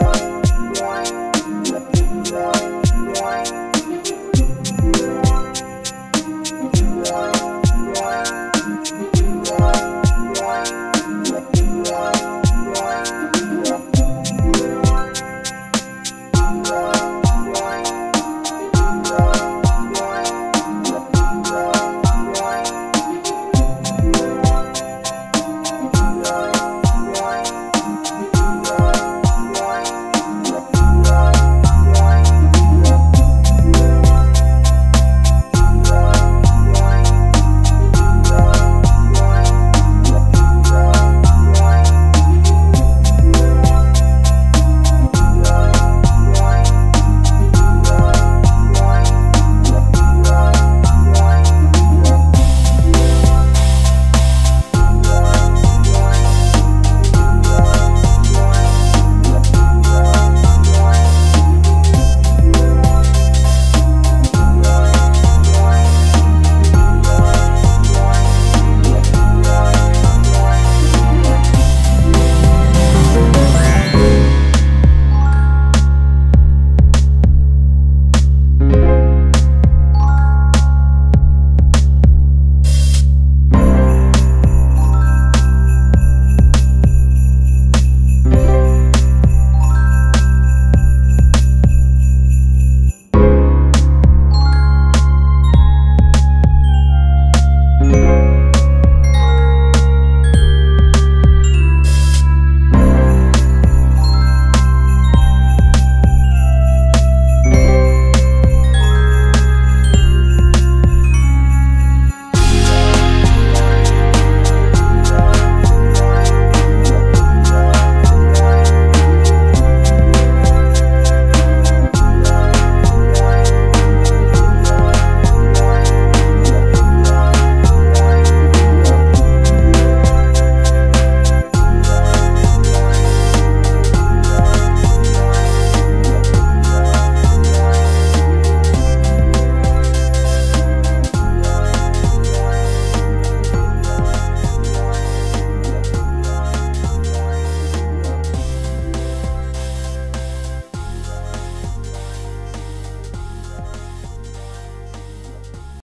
Bye.